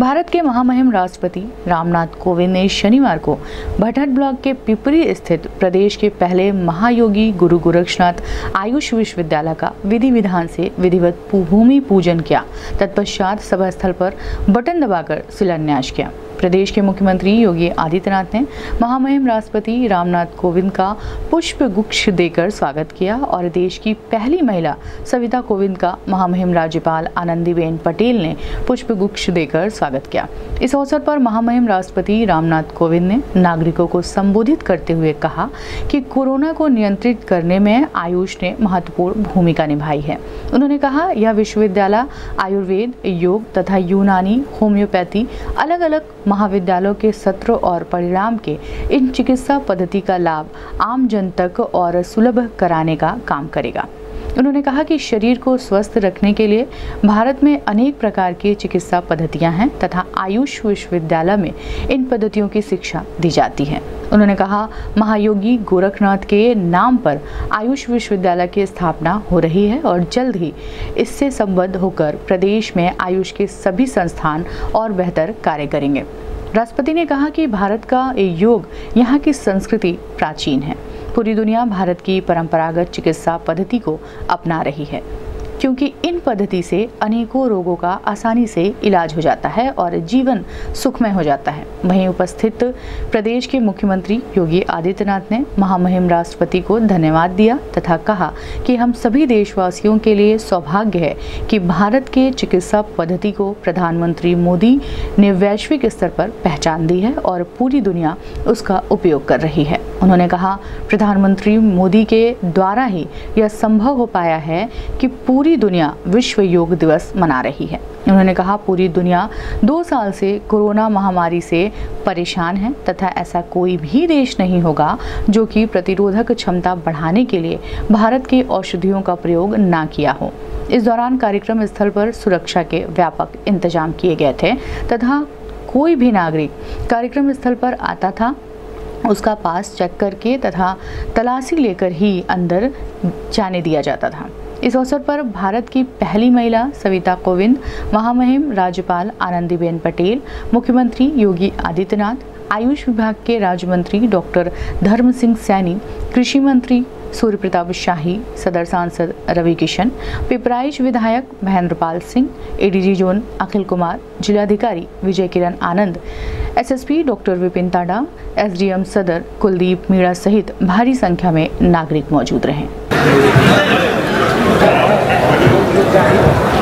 भारत के महामहिम राष्ट्रपति रामनाथ कोविंद ने शनिवार को भटहट ब्लॉक के पिपरी स्थित प्रदेश के पहले महायोगी गुरु गोरक्षनाथ आयुष विश्वविद्यालय का विधि विधान से विधिवत भूमि पूजन किया। तत्पश्चात सभा स्थल पर बटन दबाकर शिलान्यास किया। प्रदेश के मुख्यमंत्री योगी आदित्यनाथ ने महामहिम राष्ट्रपति रामनाथ कोविंद का पुष्प गुच्छ देकर स्वागत किया और देश की पहली महिला सविता कोविंद का महामहिम राज्यपाल आनंदीबेन पटेल ने पुष्प गुच्छ देकर स्वागत किया। इस अवसर पर महामहिम राष्ट्रपति रामनाथ कोविंद ने नागरिकों को संबोधित करते हुए कहा कि कोरोना को नियंत्रित करने में आयुष ने महत्वपूर्ण भूमिका निभाई है। उन्होंने कहा, यह विश्वविद्यालय, आयुर्वेद, योग तथा यूनानी होम्योपैथी अलग अलग महाविद्यालयों के सत्र और परिणाम के इन चिकित्सा पद्धति का लाभ आम जन तक और सुलभ कराने का काम करेगा। उन्होंने कहा कि शरीर को स्वस्थ रखने के लिए भारत में अनेक प्रकार की चिकित्सा पद्धतियाँ हैं तथा आयुष विश्वविद्यालय में इन पद्धतियों की शिक्षा दी जाती है। उन्होंने कहा, महायोगी गोरखनाथ के नाम पर आयुष विश्वविद्यालय की स्थापना हो रही है और जल्द ही इससे संबद्ध होकर प्रदेश में आयुष के सभी संस्थान और बेहतर कार्य करेंगे। राष्ट्रपति ने कहा कि भारत का योग यहाँ की संस्कृति प्राचीन है। पूरी दुनिया भारत की परंपरागत चिकित्सा पद्धति को अपना रही है। क्योंकि इन पद्धति से अनेकों रोगों का आसानी से इलाज हो जाता है और जीवन सुखमय हो जाता है। वहीं उपस्थित प्रदेश के मुख्यमंत्री योगी आदित्यनाथ ने महामहिम राष्ट्रपति को धन्यवाद दिया तथा कहा कि हम सभी देशवासियों के लिए सौभाग्य है कि भारत के चिकित्सा पद्धति को प्रधानमंत्री मोदी ने वैश्विक स्तर पर पहचान दी है और पूरी दुनिया उसका उपयोग कर रही है। उन्होंने कहा, प्रधानमंत्री मोदी के द्वारा ही यह संभव हो पाया है कि पूरी पूरी दुनिया विश्व योग दिवस मना रही है। उन्होंने कहा, पूरी दुनिया दो साल से कोरोना महामारी से परेशान है तथा ऐसा कोई भी देश नहीं होगा जो कि प्रतिरोधक क्षमता बढ़ाने के लिए भारत के औषधियों का प्रयोग ना किया हो। इस दौरान कार्यक्रम स्थल पर सुरक्षा के व्यापक इंतज़ाम किए गए थे तथा कोई भी नागरिक कार्यक्रम स्थल पर आता था, उसका पास चेक करके तथा तलाशी लेकर ही अंदर जाने दिया जाता था। इस अवसर पर भारत की पहली महिला सविता कोविंद, महामहिम राज्यपाल आनंदीबेन पटेल, मुख्यमंत्री योगी आदित्यनाथ, आयुष विभाग के राज्य मंत्री डॉक्टर धर्म सिंह सैनी, कृषि मंत्री सूर्य प्रताप शाही, सदर सांसद रवि किशन पिपराइच विधायक महेंद्र पाल सिंह एडीजी जोन अखिल कुमार, जिलाधिकारी Vijay Kiran Anand SSP doctor Vipin Tada SDM सदर कुलदीप मीणा सहित भारी संख्या में नागरिक मौजूद रहे किसी भी क्षण उनका आगमन होगा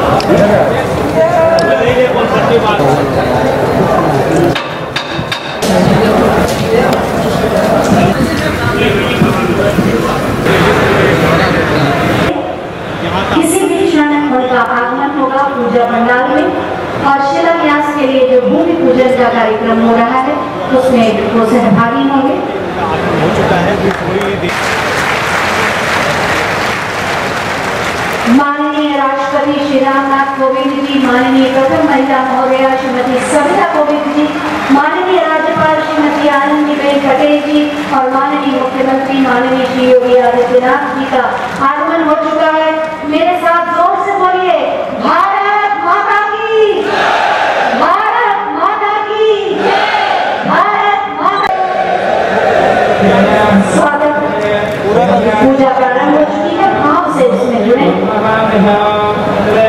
पूजा पंडाल में। और शिलान्यास के लिए जो भूमि पूजन का कार्यक्रम हो रहा है, उसमें वो सहभागी होंगे। हो चुका राष्ट्रपति श्री रामनाथ कोविंद जी माननीय प्रथम महिला महोदया श्रीमती सविता कोविंद जी, माननीय राज्यपाल श्रीमती आनंदीबेन पटेल जी और माननीय मुख्यमंत्री माननीय श्री योगी आदित्यनाथ जी का आगमन हो चुका है। मेरे साथ ज़ोर से बोलिए, भारत माता की भारत माता की भारत माता स्वागत। पूजा प्रारंभ हो चुकी है, भाव से इसमें जुड़े।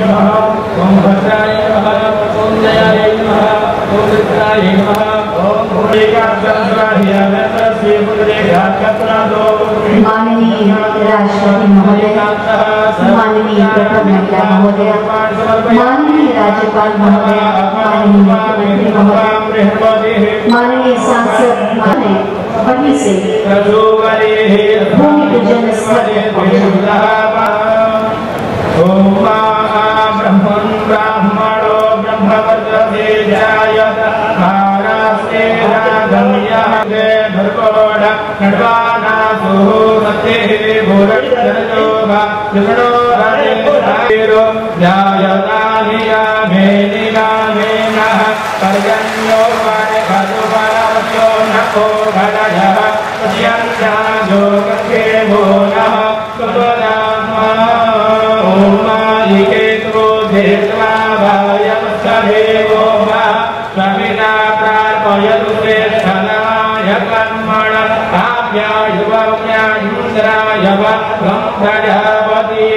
नमः ओम जयाय नमः ओम विद्राय नमः ओम माननीय राष्ट्रपति महोदय, माननीय प्रथम महिला महोदय, माननीय राज्यपाल महोदय, माननीय मुख्यमंत्री महोदय, माननीय सांसद माने वहीं से। भूमि पूजन स्थल ओम ो नो मालिकेत्रो देष्टो वा सविता प्रार्पयतु ते शदाय ब्रह्मण काव्यायुव्यायुन्द्राय वं प्रयवतीर्णीवा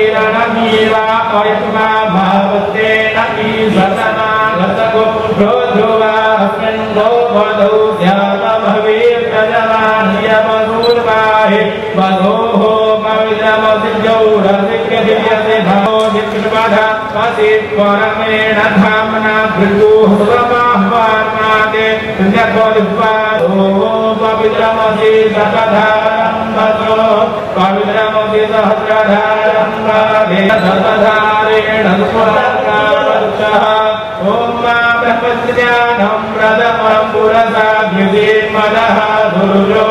परिमा भवते न हि स्व भावस्तेन ईशतमागतगो प्रोध्रुवास्मिन् गोपदौ स्यातमभवेर्प्रजवान्यमसूर्वाहे वधोः पवित्रमसिद्यौरसिद्ध्यदिव्यसे भवो निकृपधा पसित् परमेण धाम्ना भृगुः सुगमाह्वान्माते पुण्यत्वदिह्वादो पवित्रमसि सतधारं वसो पवित्रमसि सहस्रधारं वादे सतधारेण ॐ मा प्रपस्न्यानं प्रदमपुरसा मदः गुरुजो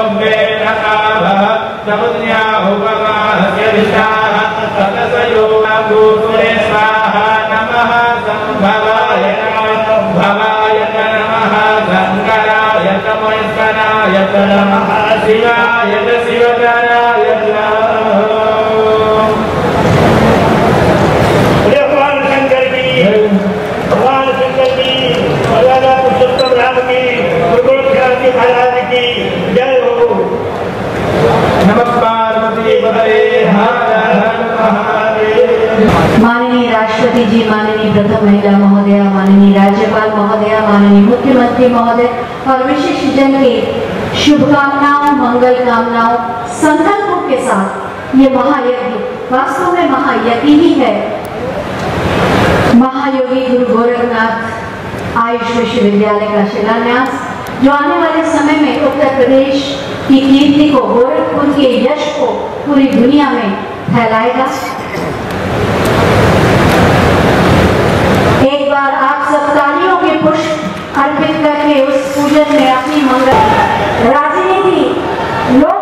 न गोपुरे स्वाहा नमः सम्भवाय नायम्भवाय च नमः गङ्गनायत मैसनायत नमः शिवाय च शिवगण जी माननीय प्रथम महिला महोदया, माननीय राज्यपाल महोदया, माननीय मुख्यमंत्री महोदय, और विशिष्ट जन के शुभकामनाओं, मंगल कामनाओं, संकल्पों के साथ ये महायज्ञ, वास्तव में महायज्ञ ही है। महायोगी गुरु गोरखनाथ, आयुष विश्वविद्यालय का शिलान्यास, जो आने वाले समय में उत्तर प्रदेश की कीर्ति को, गोरखपुर के यश को पूरी दुनिया में फैलाएगा एक बार आप सब तालियों के पुष्प अर्पित करके उस पूजन में अपनी मंगल राजनीति लोक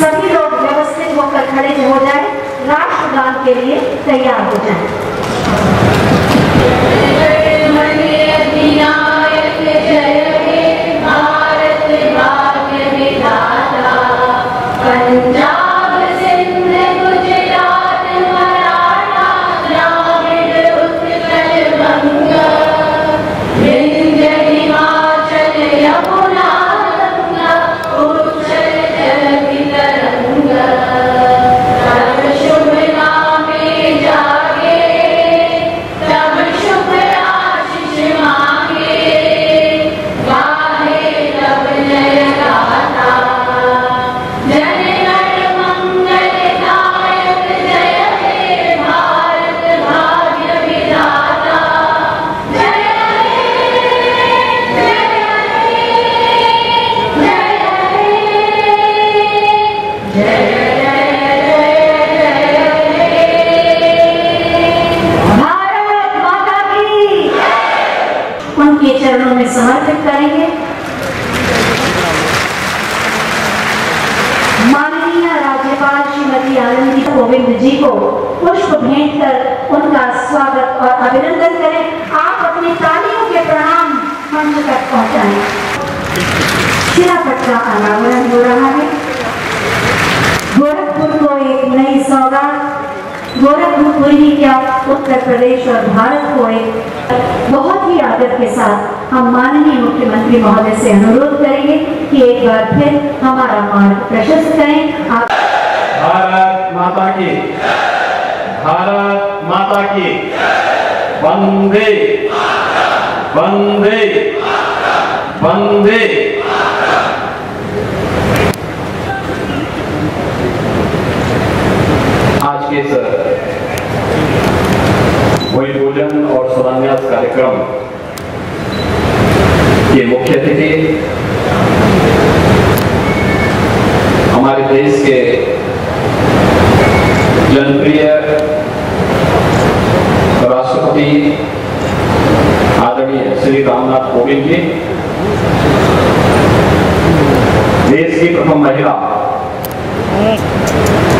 सभी लोग व्यवस्थित होकर खड़े हो जाए राष्ट्रगान के लिए तैयार हो जाए। पंजाब से अनुरोध करेंगे कि एक बार फिर हमारा मार्ग प्रशस्त करें। आप भारत माता की भारत माता की वंदे वंदे वंदे आज के इस वही भोजन और शिलान्यास कार्यक्रम के मुख्य अतिथि हमारे देश के जनप्रिय राष्ट्रपति आदरणीय श्री रामनाथ कोविंद जी। देश की प्रथम महिला,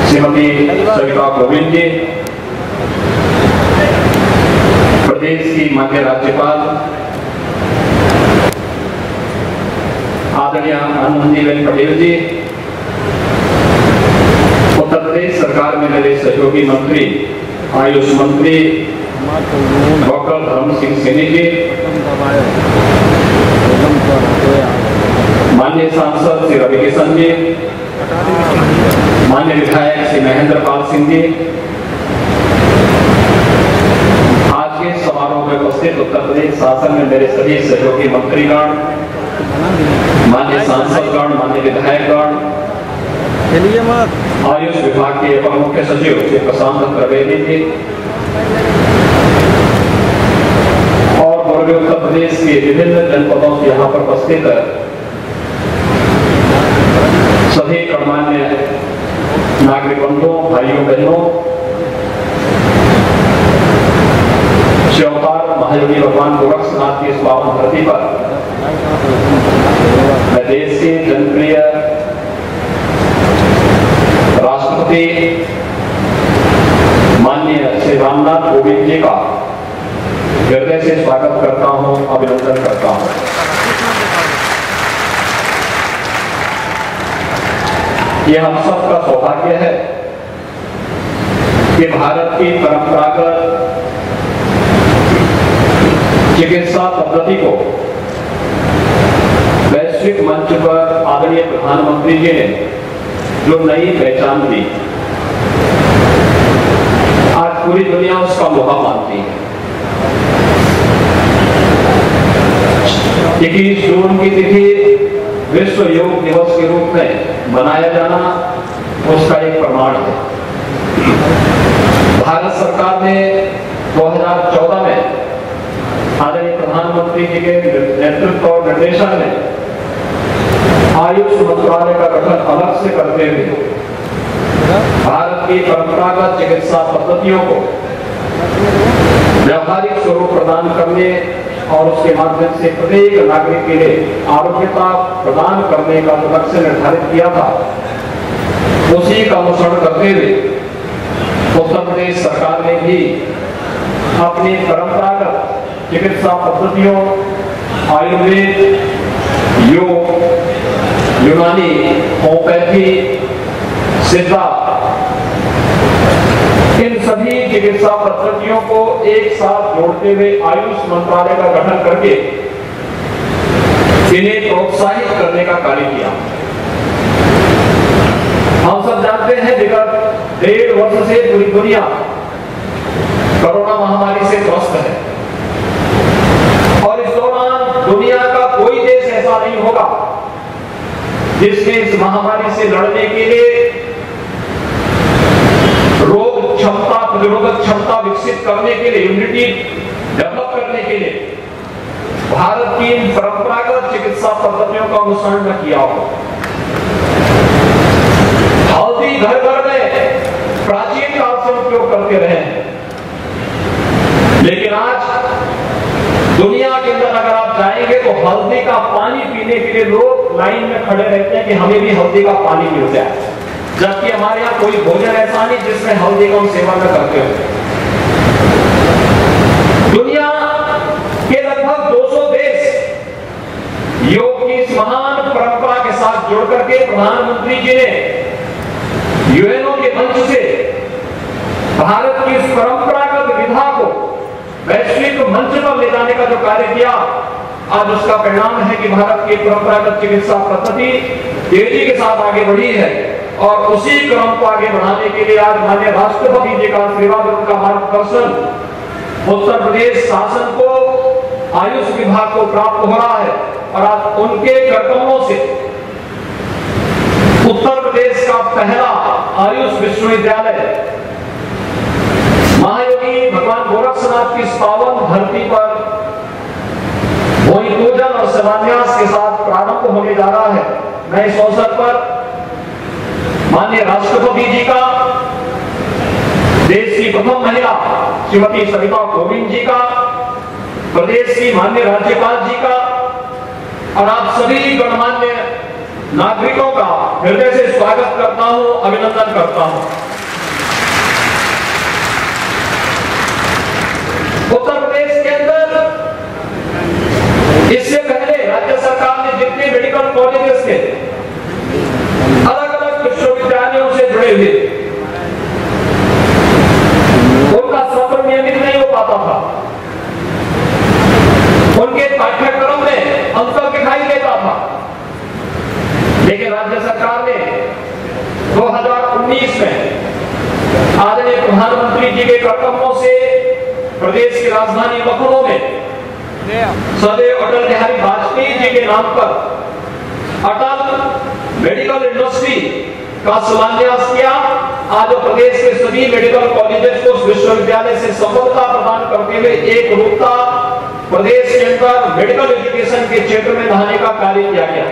श्रीमती सविता कोविंद जी। प्रदेश की मान्य राज्यपाल, आदरणीय आनंदीबेन पटेल जी। उत्तर प्रदेश सरकार में मेरे सहयोगी मंत्री, आयुष मंत्री डॉक्टर धर्म सिंह सैनी जी माननीय सांसद श्री रविकिशन जी मान्य विधायक श्री महेंद्र पाल सिंह जी आज के समारोह में उपस्थित उत्तर प्रदेश शासन में मेरे सभी सहयोगी मंत्रीगण मान्य सांसदगण मान्य विधायकगण आयुष विभाग के अपर मुख्य सचिव श्री प्रशांत त्रिवेदी जी प्रदेश के विभिन्न जनपदों से यहाँ पर उपस्थित सभी गणमान्य नागरिक बंधुओं भाइयों, बहनों शिवतार महायोगी भगवान गोरक्षनाथ की इस धरती पर मैं देश के जनप्रिय राष्ट्रपति माननीय श्री रामनाथ कोविंद जी का हृदय से स्वागत करता हूँ, अभिनंदन करता हूँ। ये हम सबका सौभाग्य है कि भारत की परंपरागत चिकित्सा पद्धति को वैश्विक मंच पर आदरणीय प्रधानमंत्री जी ने जो नई पहचान दी, आज पूरी दुनिया उसका लोहा मानती है। इक्कीस जून की तिथि विश्व योग दिवस के रूप में मनाया जाना उसका एक प्रमाण है। भारत सरकार ने 2014 में आदरणीय प्रधानमंत्री जी के नेतृत्व और निर्देशन में आयुष मंत्रालय का गठन अलग से करते हुए भारत की परंपरागत चिकित्सा पद्धतियों को व्यावहारिक स्वरूप प्रदान करने और उसके माध्यम से प्रत्येक नागरिक के लिए आरोग्यता प्रदान करने का लक्ष्य निर्धारित किया था। उसी का अनुसरण करते हुए उत्तर प्रदेश सरकार ने भी अपनी परंपरागत चिकित्सा पद्धतियों, आयुर्वेद, योग, यूनानी, होम्योपैथी, सिद्धा इन सभी चिकित्सा पद्धतियों को एक साथ जोड़ते हुए आयुष मंत्रालय का गठन करके इन्हें प्रोत्साहित करने का कार्य किया। हम सब जानते हैं, विगत डेढ़ वर्ष से पूरी दुनिया कोरोना महामारी से त्रस्त है। और इस दौरान दुनिया का कोई देश ऐसा नहीं होगा जिसने इस महामारी से लड़ने के लिए क्षमता, प्रतिरोधक क्षमता विकसित करने के लिए इम्यूनिटी डेवलप करने के लिए, भारत की इन परंपरागत चिकित्सा पद्धतियों का अनुसरण न किया हो। हल्दी घर घर में प्राचीन काल से उपयोग करते रहे लेकिन आज दुनिया के अंदर अगर आप जाएँगे तो हल्दी का पानी पीने के लिए लोग लाइन में खड़े रहते हैं कि हमें भी हल्दी का पानी मिल जाए। जबकि हमारे यहाँ कोई भोजन ऐसा नहीं जिसमें हल्दी का हम सेवन न करते हो। दुनिया के लगभग 200 देश योग की इस महान परंपरा के साथ जोड़ करके प्रधानमंत्री जी ने यूएनओ के मंच से भारत की इस परंपरागत विधा को वैश्विक मंच पर ले जाने का जो कार्य किया, आज उसका परिणाम है कि भारत की परंपरागत चिकित्सा पद्धति तेज़ी के साथ आगे बढ़ी है। और उसी क्रम को आगे बढ़ाने के लिए आज माननीय राष्ट्रपति जी का सेवावृत्त का मार्गदर्शन उत्तर प्रदेश शासन को, आयुष विभाग को प्राप्त हो रहा है और आज उनके कर्तव्यों से उत्तर प्रदेश का पहला आयुष विश्वविद्यालय, महायोगी भगवान गोरखनाथ की पावन धरती पर भूमि पूजन और शिलान्यास के साथ प्रारंभ होने जा रहा है। मैं इस अवसर पर माननीय राष्ट्रपति जी का, देश की प्रथम महिला श्रीमती सविता कोविंद जी का, प्रदेश की माननीय राज्यपाल जी का, और आप सभी गणमान्य नागरिकों का हृदय से स्वागत करता हूँ, अभिनंदन करता हूँ। उत्तर प्रदेश के अंदर, इससे पहले राज्य सरकार ने जितने मेडिकल कॉलेजेस थे अलग अलग विश्वविद्यालयों से जुड़े हुए उनका सत्र नियमित पाता था। उनके पाठ्यक्रम में अंतर दिखाई देता था। लेकिन राज्य सरकार ने 2019 में आदरणीय प्रधानमंत्री जी के कर्तव्यों से प्रदेश की राजधानी लखनऊ में सदैव अटल बिहारी वाजपेयी जी के नाम पर अटल मेडिकल इंडस्ट्री का शिलान्यास किया। आज प्रदेश के सभी मेडिकल कॉलेजेस को विश्वविद्यालय से सफलता प्रदान करते हुए एक रूपता प्रदेश के अंदर मेडिकल एजुकेशन के क्षेत्र में लाने का कार्य किया गया।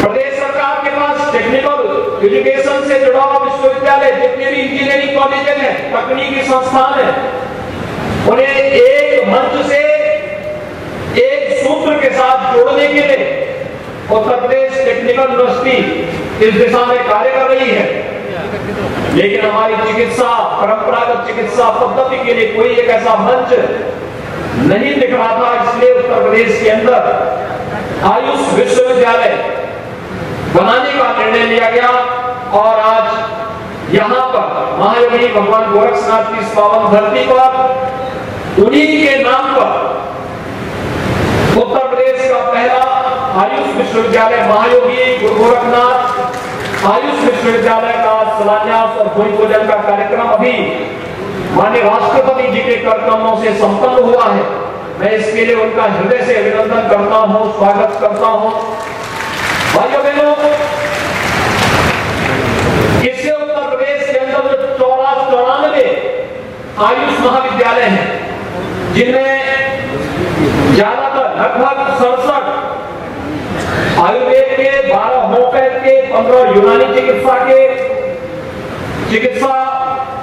प्रदेश सरकार के पास टेक्निकल एजुकेशन से जुड़ा हुआ विश्वविद्यालय जितने भी इंजीनियरिंग कॉलेज है, तकनीकी संस्थान है, उन्हें एक मंच से एक सूत्र के साथ जोड़ने के लिए उत्तर प्रदेश टेक्निकल यूनिवर्सिटी इस दिशा में कार्य कर रही है। लेकिन हमारी चिकित्सा, परंपरागत चिकित्सा पद्धति के लिए कोई एक ऐसा मंच नहीं दिख रहा था, इसलिए उत्तर प्रदेश के अंदर आयुष विश्वविद्यालय बनाने का निर्णय लिया गया और आज यहाँ पर महायोगी भगवान गोरखनाथ की पावन धरती पर उन्हीं के नाम पर उत्तर प्रदेश का पहला आयुष विश्वविद्यालय महायोगी गुरु गोरखनाथ आयुष विश्वविद्यालय का शिलान्यास और भूमि पूजन का कार्यक्रम अभी माननीय राष्ट्रपति जी के कर्तव्यों से संपन्न हुआ है। मैं इसके लिए उनका हृदय से अभिनंदन करता हूँ, स्वागत करता हूँ। भाइयों बहनों, इससे उत्तर प्रदेश के अंदर चौरा चौरानवे आयुष महाविद्यालय है, जिनमें ज़्यादातर लगभग सड़सठ आयुर्वेद के बारह होम्योपैथ के, पंद्रह यूनानी चिकित्सा के चिकित्सा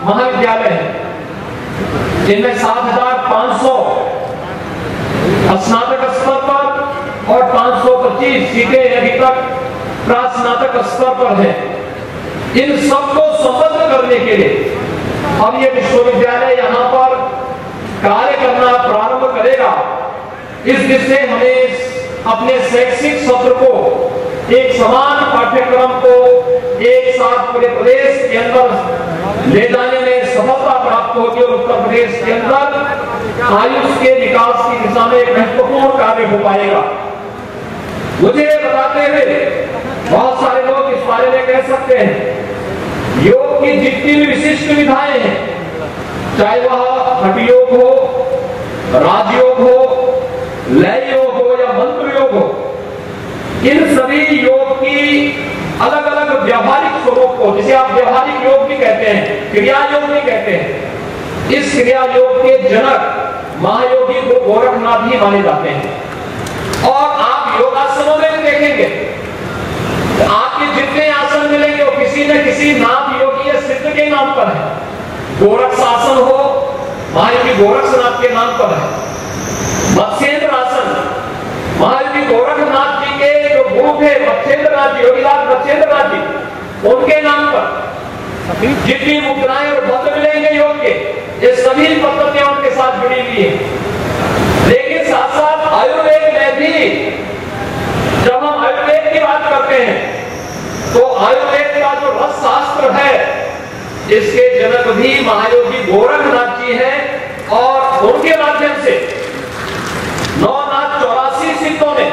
महाविद्यालय हैं। जिनमें सात हज़ार पाँच सौ स्नातक स्तर पर और 525 सीटें अभी तक प्रास्नातक स्तर पर है। इन सबको संबद्ध करने के लिए अब ये विश्वविद्यालय यहाँ पर कार्य करना प्रारंभ करेगा। इस दिशा हमें अपने शैक्षिक सत्र को एक समान पाठ्यक्रम को एक साथ पूरे प्रदेश के अंदर ले जाने में सफलता प्राप्त होगी और उत्तर प्रदेश के अंदर आयुष के विकास की दिशा में एक महत्वपूर्ण कार्य हो पाएगा। मुझे बताते हुए बहुत सारे लोग इस बारे में कह सकते हैं, योग की जितनी भी विशिष्ट विधाएँ हैं, चाहे वह हठ योग हो, राजयोग हो, लय योग इन सभी योग की अलग अलग व्यवहारिक स्वरूप को, जिसे आप व्यवहारिक योग भी कहते हैं क्रिया योग भी कहते हैं, इस क्रिया योग के जनक महायोगी को गोरखनाथ ही माने जाते हैं। और आप योगासनों में देखेंगे आपके जितने आसन मिलेंगे, वो किसी न किसी नाथ योगी या सिद्ध के नाम पर है। गोरक्ष आसन हो, महायोगी गोरक्षनाथ के नाम पर है। मत्स्येंद्र आसन, महायोगी गोरखनाथ जी के जो गुरु थे मत्स्येंद्र नाथ जी योगीराज मत्स्येंद्र नाथ जी, उनके नाम पर जितनी मुद्राएँ और बंद मिलेंगे योग के ये सभी पद्धतियाँ उनके साथ जुड़ी हुई है। लेकिन साथ साथ आयुर्वेद में भी जब हम आयुर्वेद की बात करते हैं तो आयुर्वेद का जो रस शास्त्र है, इसके जनक भी महायोगी गोरखनाथ जी हैं और उनके माध्यम से नौ लाख चौरासी सिद्धों ने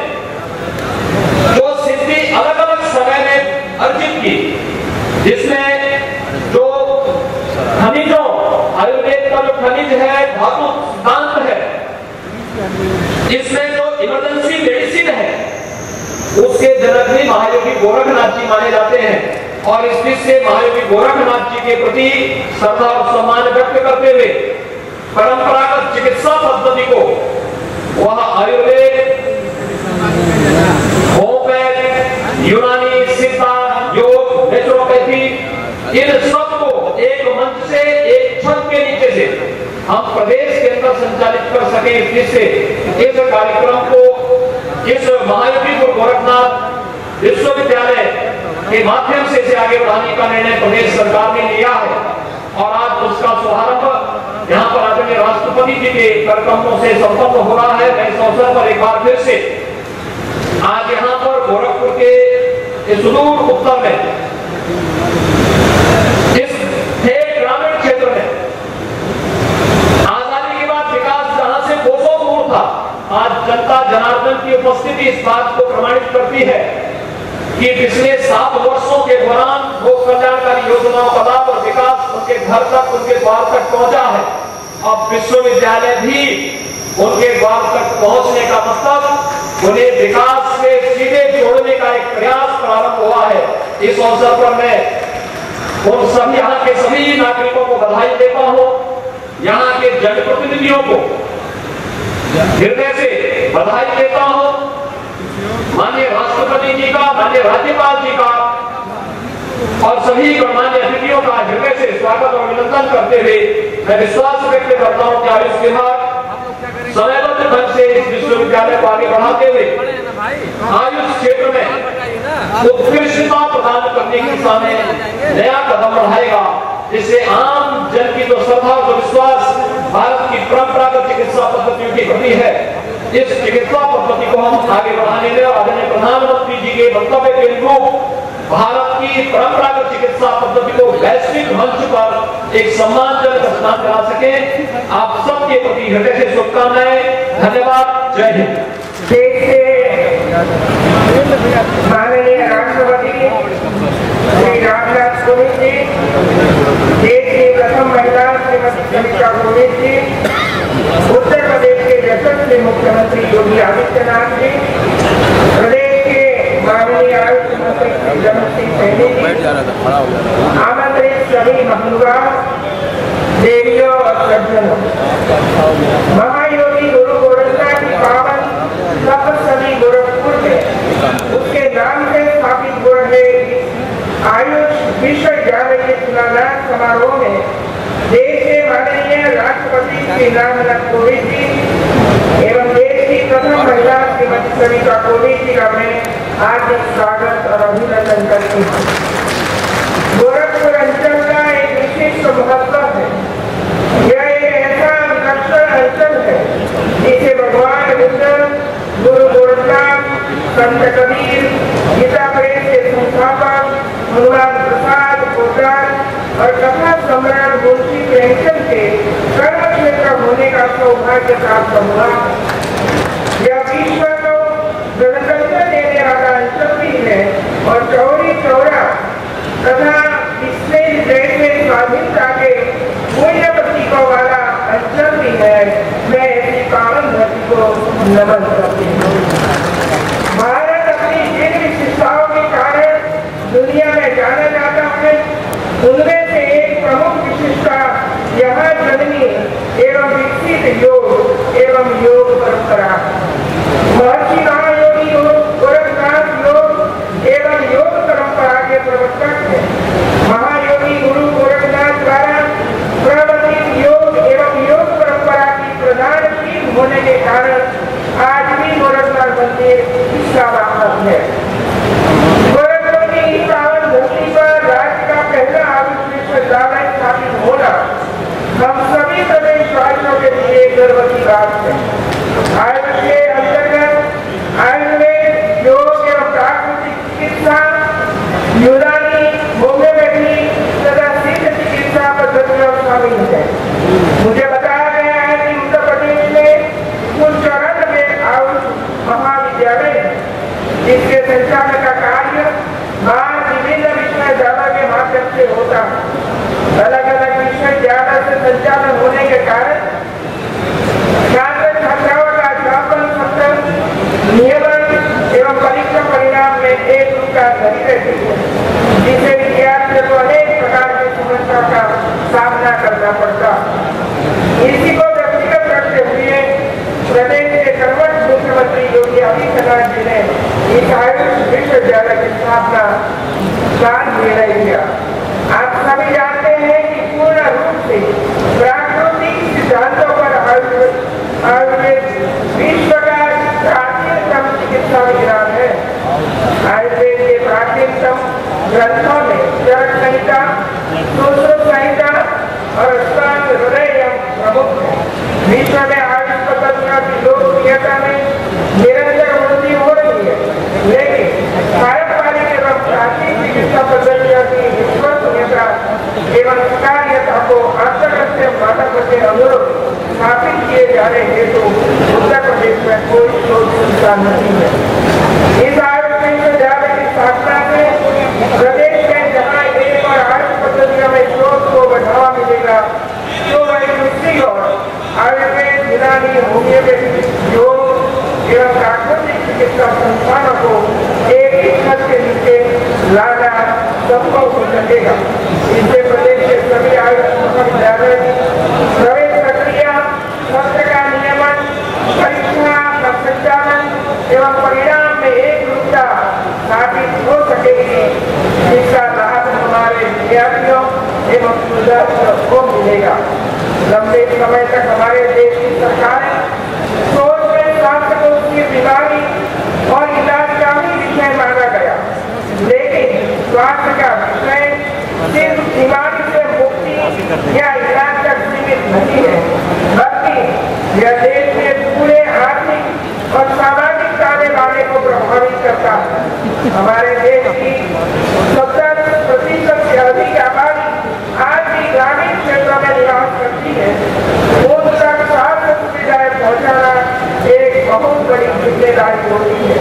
जो सिद्धि अलग अलग समय में अर्जित की, जिसमें जो खनिजों, आयुर्वेद का जो खनिज है, धातु सिद्धांत है इसमें जो इमरजेंसी मेडिसिन है, उसके जनक भी महायोगी गोरखनाथ जी माने जाते हैं। और इस बीच से महायोगी गोरखनाथ जी के प्रति श्रद्धा और सम्मान व्यक्त करते हुए परंपरागत चिकित्सा पद्धति को, वह आयुर्वेद इन सबको एक मंच से, एक छत के नीचे से। हम प्रदेश के अंदर संचालित कर सके जिससे इस कार्यक्रम को, इस महायोगी को गोरखनाथ विश्वविद्यालय के माध्यम से इसे आगे बढ़ाने का निर्णय प्रदेश सरकार ने लिया है। और आज उसका शुभारंभ यहाँ पर आदरणीय राष्ट्रपति जी के कार्यक्रमों से संपन्न हो रहा है। मैं इस अवसर पर एक बार फिर से आज यहाँ पर गोरखपुर के सुदूर उत्तर में इस ठेठ ग्रामीण क्षेत्र में आज़ादी के बाद विकास जहाँ से कोसों दूर था आज जनता जनार्दन की उपस्थिति इस बात को प्रमाणित करती है कि पिछले सात वर्षों के दौरान लोक कल्याणकारी योजनाओं का लाभ और विकास उनके घर तक, उनके द्वार तक पहुँचा है। अब विश्वविद्यालय भी उनके द्वार तक पहुँचने का मतलब उन्हें विकास से सीधे जोड़ने का एक प्रयास प्रारंभ हुआ है। इस अवसर पर मैं उन सभी, यहाँ के सभी नागरिकों को बधाई देता हूँ। यहाँ के जनप्रतिनिधियों को हृदय से बधाई देता हूँ। माननीय राष्ट्रपति जी का, माननीय राज्यपाल जी का और सभी गणमान्य अतिथियों का हृदय से स्वागत और अभिनंदन करते हुए मैं विश्वास व्यक्त करता हूँ कि आयुष विभाग समयबद्ध ढंग से इस विश्वविद्यालय को आगे बढ़ाते हुए आयुष क्षेत्र में उत्कृष्टता प्रदान करने की दिशा में नया कदम बढ़ाएगा। जिससे आम जन की जो श्रद्धा और विश्वास, भारत की परंपरागत चिकित्सा पद्धतियों की प्रति है। इस चिकित्सा पद्धति को हम आगे बढ़ाने में आदरणीय प्रधानमंत्री जी के वक्तव्य के अनुरूप भारत की परंपरागत चिकित्सा पद्धति को वैश्विक मंच पर एक सम्मानजनक स्थान दिला सके। आप सबके प्रति हृदय से शुभकामनाएँ। धन्यवाद। जय हिंद देश के माननीय राष्ट्रपति श्री रामनाथ कोविंद जी देश की प्रथम महिला श्रीमती सविता कोविंद जी उत्तर प्रदेश के यशस्वी मुख्यमंत्री योगी आदित्यनाथ जी प्रदेश के माननीय आयुष मंत्री श्री सिंह सैनी जी आमंत्रित सभी महंगान देवियों और सज्जनों महायोगी गुरु गोरखनाथ की पावन तप सदी गोरखपुर में उसके नाम से स्थापित हो रहे आयुष विश्वविद्यालय के शिलान्यास समारोह में देश के माननीय राष्ट्रपति श्री रामनाथ कोविंद जी की प्रथम महिला श्रीमती सविता कोविंद जी का मैं आज स्वागत और अभिनंदन करती हूँ। गोरखपुर अंचल का एक विशिष्ट महत्व है। यह एक ऐसा विलक्षण अंचल है जिसे भगवान बुद्ध गुरु गोरखनाथ, संत कबीर, गीता प्रेस के संस्थापक, हनुमान प्रसाद कोटार और कथा सम्राट मुंशी प्रेमचंद के कर्म क्षेत्र होने का सौभाग्य प्राप्त हुआ विश्व को गणतंत्र देने वाला भी है और चौरी चौरा तथा इसमें जैसे स्वाधीनता भी है। मैं पावन धरती को नमन करती हूँ भारत अपनी जिन विशिष्टताओं के कारण दुनिया में जाना जाता है उनमें से एक प्रमुख विशिष्टता यहाँ जन्मी एवं विकसित योग एवं योग परंपरा महर्षि महायोगी योग गोरखनाथ योग एवं योग परंपरा के प्रवर्तक हैं महायोगी गुरु गोरखनाथ द्वारा प्रवर्तित योग एवं योग परंपरा की प्रधान पीठ होने के कारण आज भी गोरखनाथ मंदिर इसका वाहक है गोरखपुर की इस पावन धरती पर राज्य का पहला आयुष विश्वविद्यालय स्थापित होना हम सभी प्रदेशवासियों के लिए गर्व की बात है आयुष के अंतर माध्यम से होता है अलग अलग विषय ज़्यादा से संचालन होने के कारण छात्र छात्राओं का अध्यापन सत्र नियमन एवं परीक्षा परिणाम में एक रूपा नहीं रहती है जिसे विद्यार्थियों को अनेक प्रकार की समस्या का सामना करना पड़ता इसी को व्यक्तिगत करते हुए प्रदेश के सर्वोच्च मुख्यमंत्री योगी आदित्यनाथ जी ने इस विश्वविद्यालय की स्थापना दान निर्णय किया आप सभी जानते हैं कि पूर्ण रूप से प्राकृतिक सिद्धांतों पर आयुर्वेद विश्व का प्राचीनतम चिकित्सा विज्ञान है। आयुर्वेद के प्राचीनतम ग्रंथों में चरक संहिता सुश्रुत संहिता और अष्टांग हृदय प्रमुख है। विश्व में आयुष पद्धतियों की लोकप्रियता में निरंतर वृद्धि हो रही है लेकिन पारंपरिक एवं प्राचीन चिकित्सा पद्धतियों की विश्वसनीयता एवं स्वीकार्यता को अंतर्राष्ट्रीय मानक के अनुरूप स्थापित किए जाने हेतु उत्तर प्रदेश में कोई शोध संस्थान नहीं है। इस आयुष विश्वविद्यालय की स्थापना से प्रदेश में जहाँ एक और आयुष पद्धतियों में शोध को बढ़ावा मिलेगा तो वही दूसरी ओर आयुर्वेद यूनानी होम्योपैथी योग एवं प्राकृतिक चिकित्सा संस्थानों को एक ही। छत के नीचे लाना संभव हो सकेगा इससे प्रदेश के सभी आयुष विश्वविद्यालय प्रवेश प्रक्रिया सत्र का नियमन परीक्षा का संचालन एवं परिणाम में एक रूपता साबित हो सकेगी जिसका लाभ हमारे विद्यार्थियों एवं विद्यार्थियों को मिलेगा लंबे समय तक हमारे देश की सरकारें सोच में स्वास्थ्य को उसकी बीमारी और इलाज का ही विषय माना गया लेकिन स्वास्थ्य का विषय सिर्फ़ बीमारी से मुक्ति या इलाज तक सीमित नहीं है बल्कि यह देश के पूरे आर्थिक और सामाजिक कार्य वाले को प्रभावित करता है हमारे देश की सत्तर प्रतिशत से अधिक आबादी आज भी ग्रामीण क्षेत्रों में निवास करती है उन तक स्वास्थ्य सुविधाएँ पहुंचाना एक बहुत बड़ी ज़िम्मेदारी होती है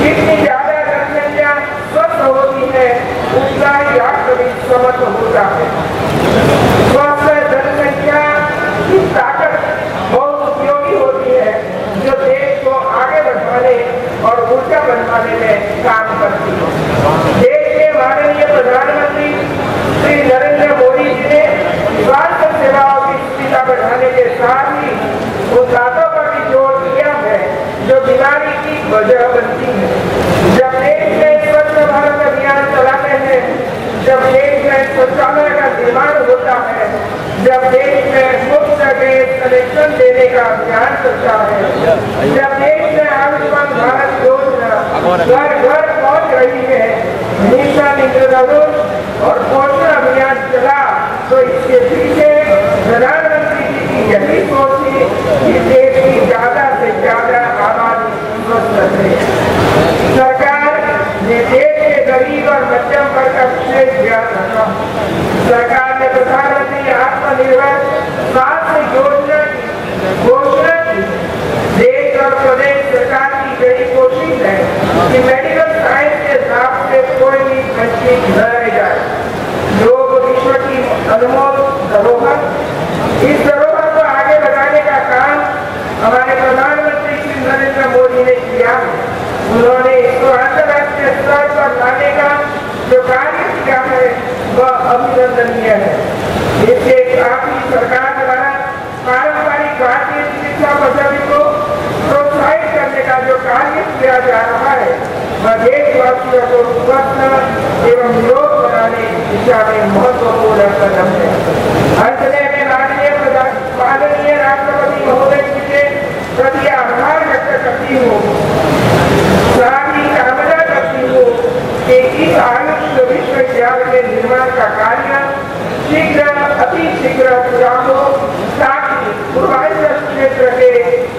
जितनी ज़्यादा जनसंख्या स्वस्थ होती है उतना ही राष्ट्र भी समर्थ होता है स्वस्थ जनसंख्या की ताकत बहुत उपयोगी होती है जो देश को आगे बढ़ाने और ऊर्जा बढ़ाने में काम करती है देश के माननीय प्रधानमंत्री श्री नरेंद्र मोदी जी ने स्वास्थ्य सेवाओं की सुविधा बढ़ाने के साथ ही उन बातों पर भी ज़ोर दिया है जो बीमारी की वजह बनती है जब देश में स्वच्छ भारत अभियान चलाते हैं जब देश में शौचालय का निर्माण होता है जब देश में मुफ़्त गैस कनेक्शन देने का अभियान चलता है जब देश में आयुष्मान भारत योजना घर घर पहुँच रही है मिशन इंद्रधनुष और पोषण अभियान चला तो इसके पीछे प्रधानमंत्री जी की यही सोच थी कि देश की ज़्यादा से ज़्यादा आबादी स्वस्थ रहे सरकार ने देश के गरीब और मध्यम वर्ग का विशेष ध्यान रखा सरकार ने प्रधानमंत्री आत्मनिर्भर स्वास्थ्य योजना की घोषणा की देश और प्रदेश सरकार की यही कोशिश है कि मेडिकल साइंस के हिसाब से कोई भी बच्ची न जाए। योग विश्व की अनमोल धरोहर, इस धरोहर को आगे बढ़ाने का काम हमारे प्रधानमंत्री श्री नरेंद्र मोदी ने किया उन्होंने इसको अंतर्राष्ट्रीय स्तर पर लाने का जो कार्य किया है, वह अभिनंदनीय है। साथ ही सरकार द्वारा पारंपरिक भारतीय चिकित्सा पद्धति को प्रोत्साहित करने का जो कार्य किया जा रहा है। वह देशवासियों को स्वस्थ एवं योग बनाने की दिशा में महत्वपूर्ण कदम है। अंत में माननीय माननीय राष्ट्रपति महोदय जी के प्रति आभार व्यक्त करती हूँ। साथ ही कामना करती हूँ कि इस आयुष विश्वविद्यालय के निर्माण का कार्य शीघ्र, अति शीघ्र पूरा हो। ताकि पूर्वांचल क्षेत्र के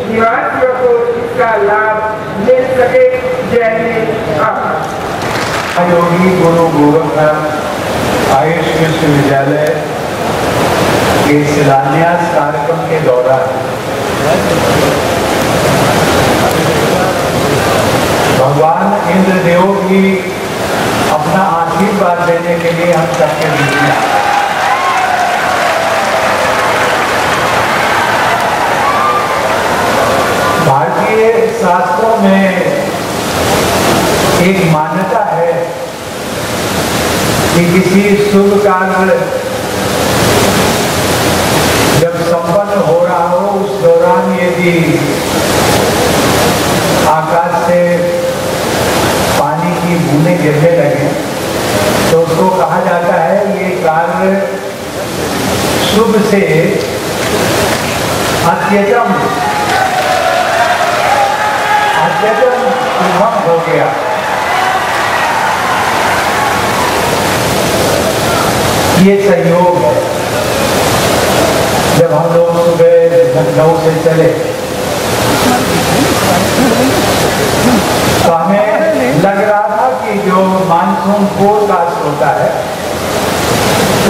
निवासियों को इसका लाभ मिल सके जय हिंद आभार योगी गुरु गोरखनाथ आयुष विश्वविद्यालय के शिलान्यास कार्यक्रम के दौरान भगवान इंद्रदेव भी अपना आशीर्वाद देने के लिए हम सबके बीच में भारतीय शास्त्रों में एक है कि किसी शुभ कार्य जब संपन्न हो रहा हो, उस दौरान यदि आकाश से पानी की बूंदें गिरने लगे तो उसको कहा जाता है, ये कार्य शुभ से अत्यतम अत्यतम शुभम हो गया। ये संयोग है। जब हम लोग सुबह लखनऊ से चले तो हमें लग रहा था कि जो मानसून फोरकास्ट होता है,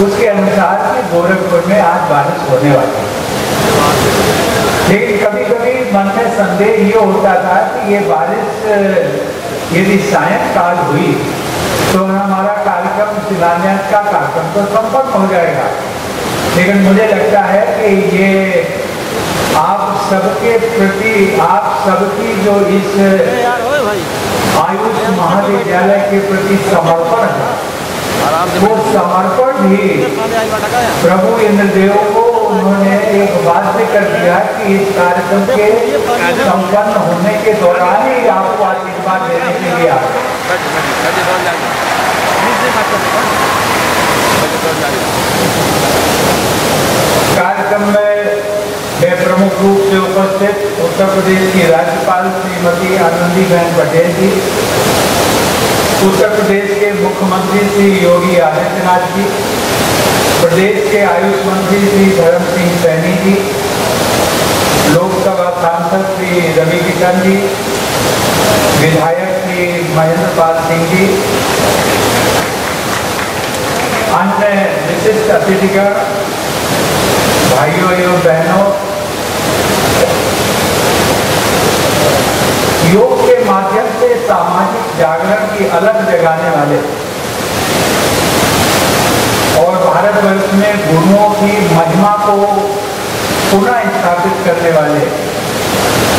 उसके अनुसार कि गोरखपुर में आज बारिश होने वाली है। लेकिन कभी कभी मन में संदेह ये होता था कि ये बारिश, यदि सायंकाल हुई तो हमारा कार्यक्रम शिलान्यास का कार्यक्रम तो संपन्न हो जाएगा। लेकिन मुझे लगता है कि ये आप सबके प्रति, आप सबकी जो इस आयुष महाविद्यालय के प्रति समर्पण है, वो समर्पण भी प्रभु इंद्रदेव को उन्होंने एक बाध्य कर दिया कि इस कार्यक्रम के संपन्न होने के दौरान ही आपको आशीर्वाद देने के लिए आ कार्यक्रम में मैं प्रमुख रूप से उपस्थित उत्तर प्रदेश की राज्यपाल श्रीमती आनंदीबेन पटेल जी, उत्तर प्रदेश के मुख्यमंत्री श्री योगी आदित्यनाथ जी प्रदेश के आयुष मंत्री श्री धर्म सिंह सैनी जी, लोकसभा सांसद श्री रवि किशन जी, विधायक श्री महेंद्र पाल सिंह जी, अन्य विशिष्ट अतिथिगण, भाइयों एवं बहनों, योग के माध्यम से सामाजिक जागरण की अलग जगाने वाले और भारतवर्ष में गुरुओं की महिमा को पुनः स्थापित करने वाले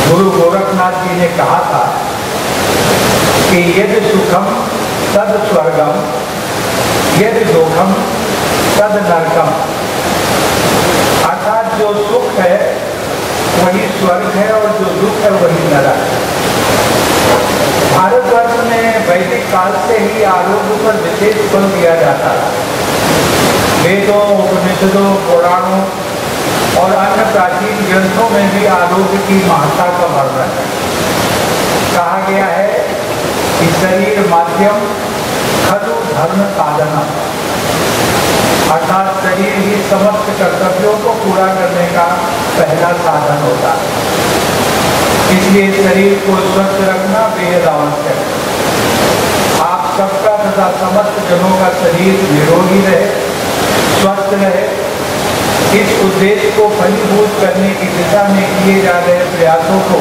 गुरु गोरखनाथ जी ने कहा था कि यदि सुखम, तद स्वर्गम, यदि दुखम, तद नरकम। अर्थात जो सुख है, वही स्वर्ग है और जो दुख है, वही नरक भारतवर्ष में वैदिक काल से ही आरोग्य पर विशेष बल दिया जाता है। वेदों, उपनिषदों, पुराणों और अन्य प्राचीन ग्रंथों में भी आरोग्य की महत्ता का वर्णन है। कहा गया है कि शरीर माध्यम खलु धर्म साधना अर्थात शरीर ही समस्त कर्तव्यों को पूरा करने का पहला साधन होता है। इसलिए शरीर को स्वस्थ रखना बेहद आवश्यक है। आप सबका तथा समस्त जनों का शरीर निरोगी रहे। स्वस्थ रहे इस उद्देश्य को फलीभूत करने की दिशा में किए जा रहे प्रयासों को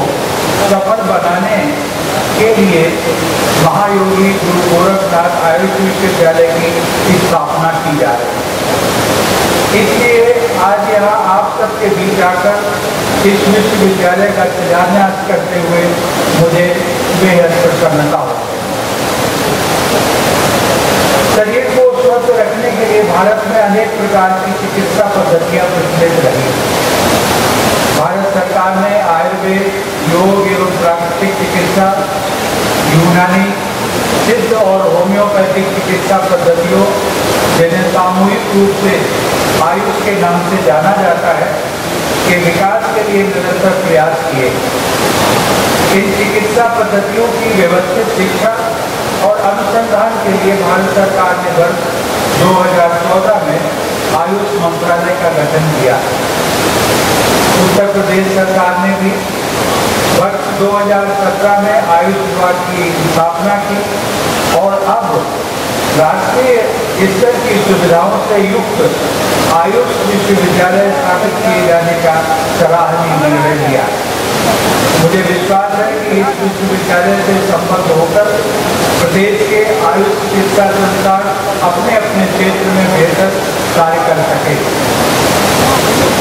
सफल बनाने के लिए महायोगी गुरु गोरखनाथ आयुष विश्वविद्यालय की स्थापना की जा रही है। इसलिए आज यहाँ आप सबके बीच आकर इस विश्वविद्यालय का शिलान्यास करते हुए मुझे बेहद प्रसन्नता हो। शरीर को स्वस्थ रखने के लिए भारत में अनेक प्रकार की चिकित्सा पद्धतियाँ प्रचलित रही। भारत सरकार ने आयुर्वेद, योग एवं प्राकृतिक चिकित्सा, यूनानी, सिद्ध और होम्योपैथिक चिकित्सा पद्धतियों जिन्हें सामूहिक रूप से आयुष के नाम से जाना जाता है के विकास के लिए निरंतर प्रयास किए। इन चिकित्सा पद्धतियों की व्यवस्थित शिक्षा और अनुसंधान के लिए भारत सरकार ने वर्ष 2014 में आयुष मंत्रालय का गठन किया। उत्तर प्रदेश सरकार ने भी वर्ष 2017 में आयुष विभाग की स्थापना की और अब राष्ट्रीय स्तर की सुविधाओं से युक्त आयुष विश्वविद्यालय स्थापित किए जाने का सराहनीय निर्णय लिया। मुझे विश्वास है कि इस विश्वविद्यालय से संबद्ध होकर प्रदेश के आयुष चिकित्सा संस्थान अपने अपने क्षेत्र में बेहतर कार्य कर सके।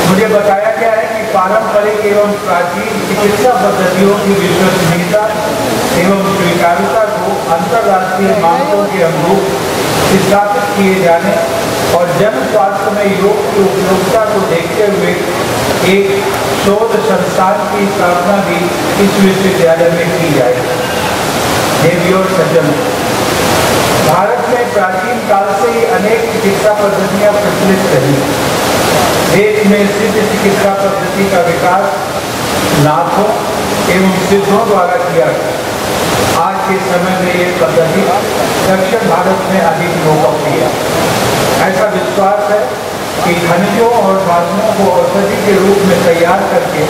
मुझे बताया गया है कि पारंपरिक एवं प्राचीन चिकित्सा पद्धतियों की विश्वसनीयता एवं स्वीकार्यता को अंतर्राष्ट्रीय मानकों के अनुरूप स्थापित किए जाने और जन स्वास्थ्य में योग की उपयोगिता को देखते हुए एक शोध संस्थान की स्थापना भी इस विश्वविद्यालय में की जाएगी। देवी और सज्जन भारत में प्राचीन काल से ही अनेक चिकित्सा पद्धतियाँ प्रचलित रही देश में सिद्ध चिकित्सा पद्धति का विकास लाखों एवं सिद्धों द्वारा किया गया। आज के समय में ये पद्धति दक्षिण भारत में अधिक लोकप्रिय ऐसा विश्वास है कि खनिजों और धातुओं को औषधि के रूप में तैयार करके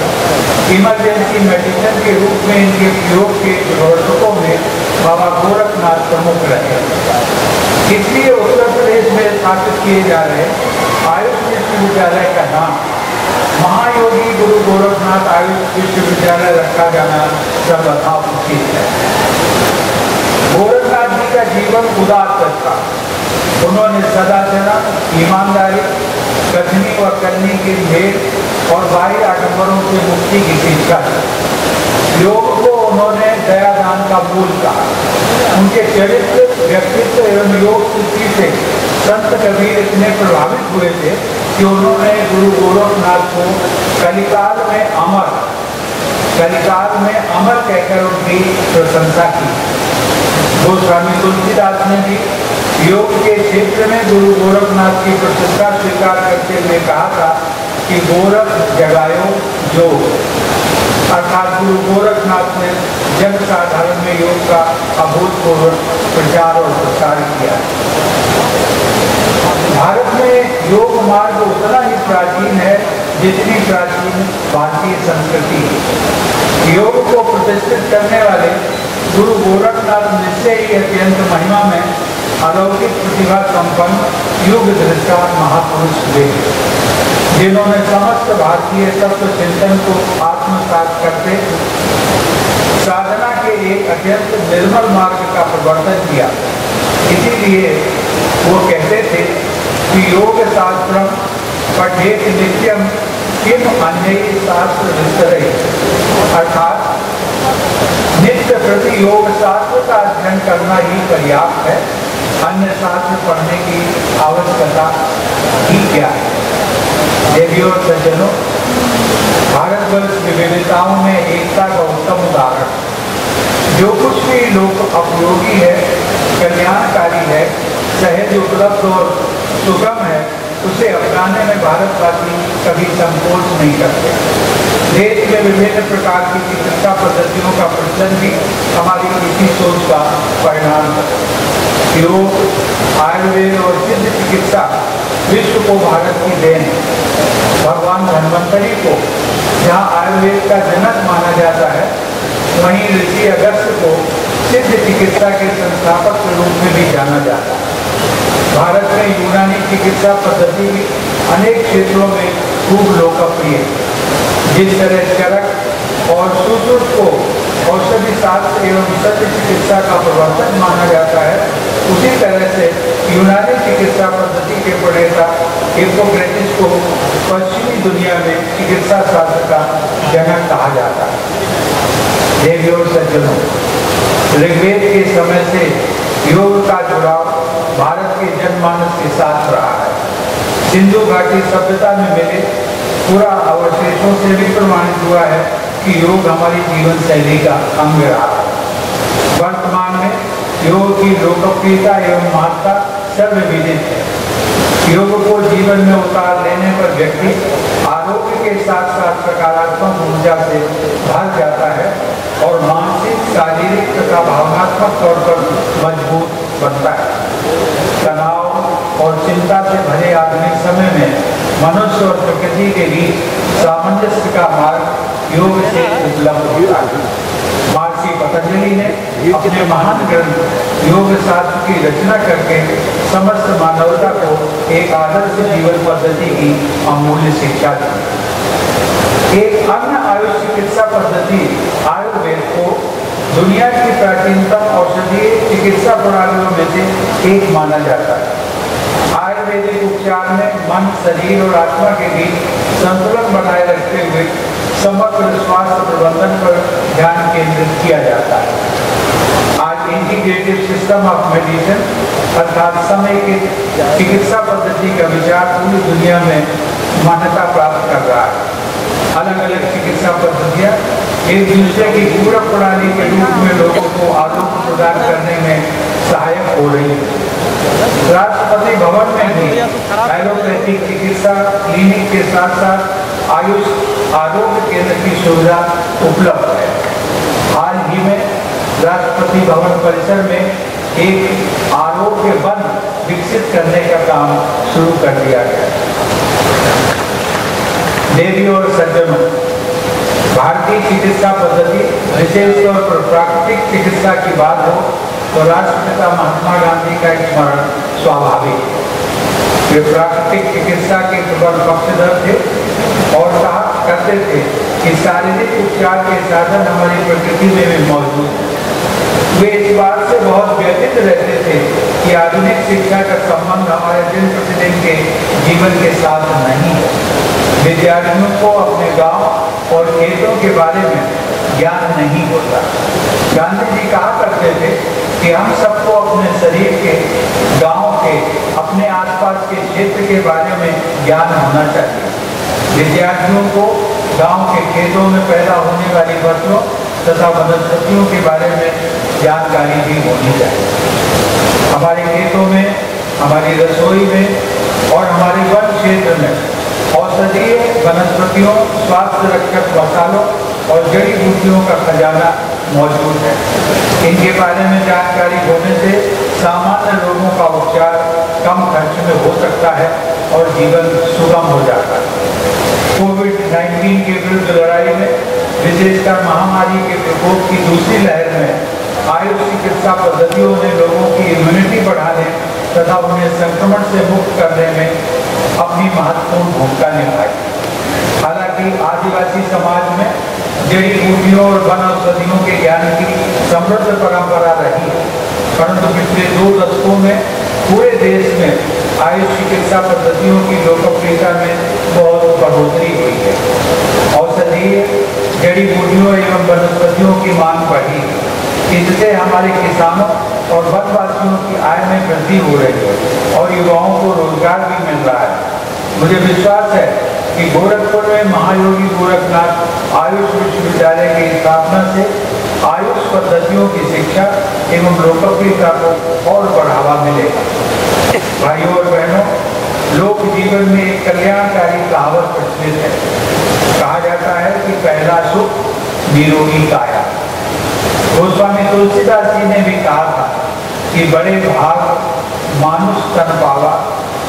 इमरजेंसी मेडिसिन के रूप में इनके प्रयोग के प्रवर्तकों में बाबा गोरखनाथ प्रमुख रहे। इसलिए उत्तर प्रदेश में स्थापित किए जा रहे आयुष विश्वविद्यालय का नाम, महायोगी गुरु गोरखनाथ आयुष विश्वविद्यालय रखा जाना सर्वथा उचित है। गोरखनाथ जी का जीवन उदार था। उन्होंने सदा सदा ईमानदारी कथनी और करनी के भेद और बाह्य आडम्बरों से मुक्ति की शिक्षा योग को उन्होंने दयादान का मूल कहा। उनके चरित्र, व्यक्तित्व एवं योग सिद्धि से संत कबीर इतने प्रभावित हुए थे कि उन्होंने गुरु गोरखनाथ को कलिकाल में अमर, कलिकाल में अमर कहकर उनकी प्रशंसा की। गोस्वामी तुलसीदास ने भी योग के क्षेत्र में गुरु गोरखनाथ की प्रशंसा स्वीकार करते हुए कहा था कि गोरख जगायो योग अर्थात गुरु गोरखनाथ ने जन साधारण में योग का अभूतपूर्व प्रचार और प्रसार किया। भारत में योग मार्ग उतना ही प्राचीन है जितनी प्राचीन भारतीय संस्कृति है। योग को प्रतिष्ठित करने वाले गुरु गोरखनाथ निश्चय ही अत्यंत महिमा में अलौकिक प्रतिभा संपन्न युग दृष्टा महापुरुष हुए जिन्होंने समस्त भारतीय तत्व चिंतन को आत्मसात करते साधना के एक अत्यंत निर्मल मार्ग का प्रवर्तन किया। इसीलिए वो कहते थे कि योग शास्त्र पठेत नित्यम, किम अन्य शास्त्र विस्तरे। अर्थात, नित्य प्रति योग शास्त्र का अध्ययन करना ही पर्याप्त है। अन्य शास्त्र पढ़ने की आवश्यकता ही क्या है? देवियों और सज्जनों, भारतवर्ष विविधताओं में एकता का उत्तम उदाहरण। जो कुछ भी लोग उपयोगी है, कल्याणकारी है, सहज उपलब्ध और सुगम है, उसे अपनाने में भारतवासी कभी संकोच नहीं करते। देश में विभिन्न प्रकार की चिकित्सा पद्धतियों का प्रचलन भी हमारी इसी सोच का परिणाम है। योग आयुर्वेद और सिद्ध चिकित्सा विश्व को भारत की देन। भगवान धन्वंतरी को, जहाँ आयुर्वेद का जनक माना जाता है, वहीं ऋषि अगस्त को सिद्ध चिकित्सा के संस्थापक के रूप में भी जाना जाता है। भारत में यूनानी चिकित्सा पद्धति अनेक क्षेत्रों में खूब लोकप्रिय है। जिस तरह चरक और सुसुर को औषधि शास्त्र एवं सत्य चिकित्सा का प्रवर्तन माना जाता है उसी तरह से यूनानी चिकित्सा पद्धति के प्रणेता हिपोक्रेटिस को पश्चिमी दुनिया में चिकित्सा शास्त्र का जनक कहा जाता है। सज्जनों ऋग्वेद के समय से योग का जुड़ाव भारत के जनमानस के साथ रहा है। सिंधु घाटी सभ्यता में मिले पूरा अवशेषों से भी प्रमाणित हुआ है कि योग हमारी जीवन शैली का अंग रहा योग की लोकप्रियता एवं महत्ता सर्वविदित है। योग को जीवन में उतार लेने पर व्यक्ति आरोग्य के साथ साथ सकारात्मक ऊर्जा से भर जाता है और मानसिक, शारीरिक तथा भावनात्मक तौर पर मज़बूत बनता है। तनाव और चिंता से भरे आधुनिक समय में मनुष्य और प्रकृति के बीच सामंजस्य का मार्ग योग से उपलब्ध होता है। महर्षि पतंजलि ने अपने महान ग्रंथ योग शास्त्र की रचना करके समस्त मानवता को एक आदर्श जीवन पद्धति की अमूल्य शिक्षा दी। एक अन्य आयुष चिकित्सा पद्धति, आयुर्वेद को दुनिया की प्राचीनतम औषधीय चिकित्सा प्रणालियों में से एक माना जाता है। आयुर्वेदिक उपचार में मन, शरीर और आत्मा के बीच संतुलन बनाए रखते हुए समग्र स्वास्थ्य प्रबंधन पर ध्यान केंद्रित किया जाता है। आज इंटीग्रेटिव सिस्टम ऑफ़ मेडिसिन अर्थात समय की चिकित्सा पद्धति का विचार पूरी दुनिया में मान्यता प्राप्त कर रहा है। अलग अलग चिकित्सा पद्धतियाँ एक दूसरे की पूरक प्रणाली के रूप में लोगों को आरोग्य प्रदान करने में सहायक हो रही है। राष्ट्रपति भवन में भी एलोपैथिक चिकित्सा क्लिनिक के साथ साथ आयुष आरोग्य केंद्र की सुविधा उपलब्ध है। हाल ही में राष्ट्रपति भवन परिसर में एक आरोग्य वन विकसित करने का काम शुरू कर दिया गया। देवी और सज्जनों, भारतीय चिकित्सा पद्धति विशेष तौर पर प्राकृतिक चिकित्सा की बात हो तो राष्ट्रपिता महात्मा गांधी का स्मरण स्वाभाविक है। वे प्राकृतिक चिकित्सा के प्रबल पक्षधर थे। करते थे कि शारीरिक उपचार के साधन हमारी प्रकृति में भी मौजूद वे इस बात से बहुत व्यतीत रहते थे कि आधुनिक शिक्षा का संबंध हमारे दिन प्रतिदिन के जीवन के साथ नहीं है। विद्यार्थियों को अपने गाँव और खेतों के बारे में ज्ञान नहीं होता। गांधी जी कहा करते थे कि हम सबको अपने शरीर के, गाँव के, अपने आसपास के क्षेत्र के बारे में ज्ञान होना चाहिए। विद्यार्थियों को गाँव के खेतों में पैदा होने वाली फ़सलों तथा वनस्पतियों के बारे में जानकारी भी होनी चाहिए हमारे खेतों में, हमारी रसोई में और हमारे वन क्षेत्र में औषधीय वनस्पतियों स्वास्थ्य रक्षक मसालों और जड़ी बूटियों का खजाना मौजूद है। इनके बारे में जानकारी होने से सामान्य रोगों का उपचार कम खर्च में हो सकता है और जीवन सुगम हो जाता है। कोविड 19 के विरुद्ध लड़ाई में विशेषकर महामारी के प्रकोप की दूसरी लहर में, आयुष चिकित्सा पद्धतियों ने लोगों की इम्यूनिटी बढ़ाने तथा उन्हें संक्रमण से मुक्त करने में अपनी महत्वपूर्ण भूमिका निभाई। हालाँकि आदिवासी समाज में जड़ी बूटियों और वन औषधियों के ज्ञान की समृद्ध परंपरा रही परंतु पिछले दो दशकों में पूरे देश में आयुष चिकित्सा पद्धतियों की लोकप्रियता में बहुत बढ़ोतरी है औषधीय जड़ी बूटियों एवं वनस्पतियों की मांग बढ़ी इससे हमारे किसानों और वनवासियों की आय में वृद्धि हो रही है और युवाओं को रोज़गार भी मिल रहा है। मुझे विश्वास है कि गोरखपुर में महायोगी गोरखनाथ आयुष विश्वविद्यालय की स्थापना से आयुष पद्धतियों की शिक्षा एवं लोकप्रियता को और बढ़ावा मिलेगा। भाइयों और बहनों, लोक जीवन में एक कल्याणकारी कहावत प्रचलित है। कहा जाता है कि पहला सुख निरोगी काया। गोस्वामी तुलसीदास जी ने भी कहा था कि बड़े भाग मानुष तन पावा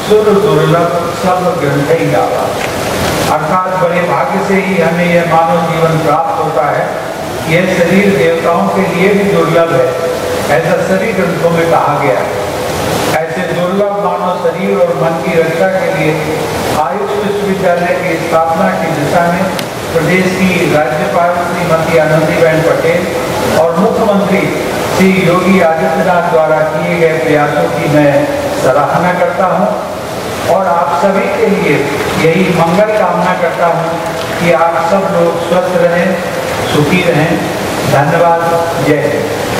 सुर दुर्लभ, सब ग्रंथ ही गावा अर्थात बड़े भाग्य से ही हमें यह मानव जीवन प्राप्त होता है। यह शरीर देवताओं के लिए भी दुर्लभ है, ऐसा सभी ग्रंथों में कहा गया है। ऐसे दुर्लभ मानव शरीर और मन की रक्षा के लिए आयुष विश्वविद्यालय की स्थापना की दिशा में प्रदेश की राज्यपाल श्रीमती आनंदीबेन पटेल और मुख्यमंत्री श्री योगी आदित्यनाथ द्वारा किए गए प्रयासों की मैं सराहना करता हूँ। और आप सभी के लिए यही मंगल कामना करता हूँ कि आप सब लोग स्वस्थ रहें, सुखी रहें। धन्यवाद। जय हिंद।